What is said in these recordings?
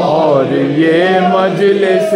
اور یہ مجلس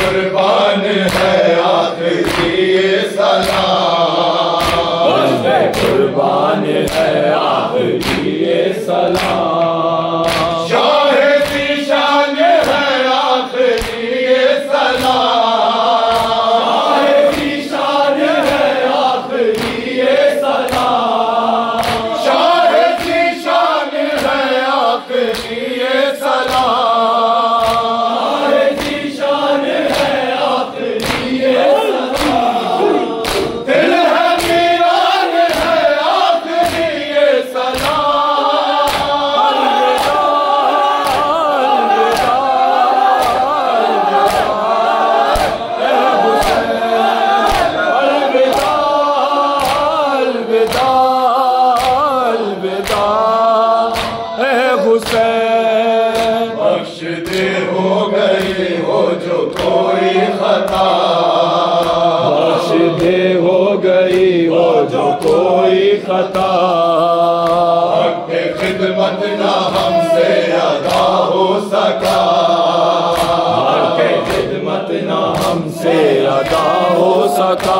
قربان ہے بخشتے ہو گئے ہو جو کوئی خطا۔ بخشتے ہو گئی ہو جو کوئی خطا۔ حق خدمت نہ سے ادا ہو سکا۔ حق خدمت نہ ہم سے ادا ہو سکا۔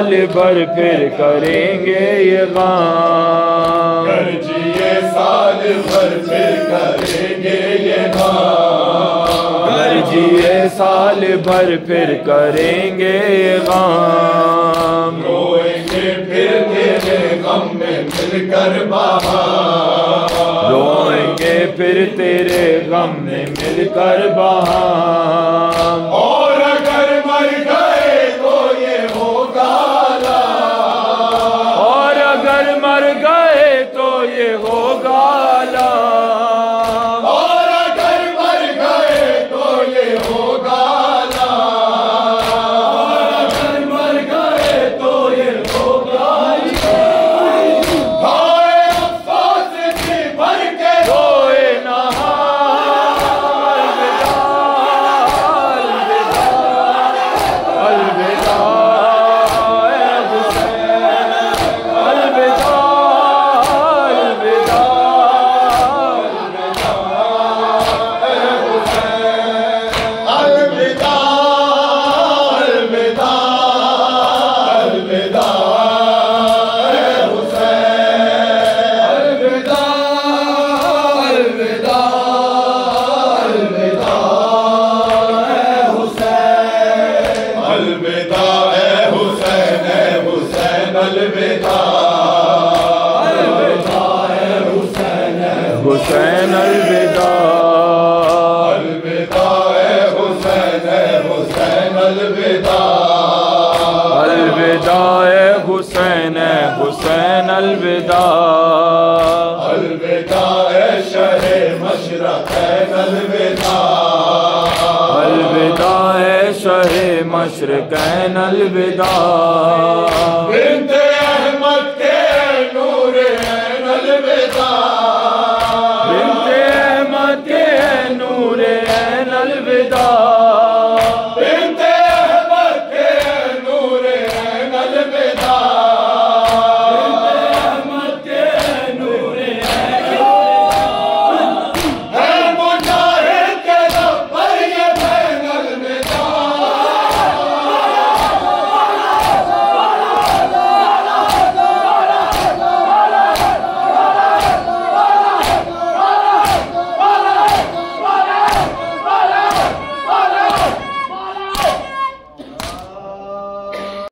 سال بھر پھر کریں گے یہ غام گرجیے سال بھر پھر کریں گے یہ غام گرجیے سال بھر پھر کریں گے یہ غام روئیں گے پھر تیرے غم میں مل کر بہار روئیں گے پھر تیرے غم میں مل کر بہار الوداع حسین حسین الوداع۔ الوداع شہ مشرقین الوداع الوداع شہ مشرقین الوداع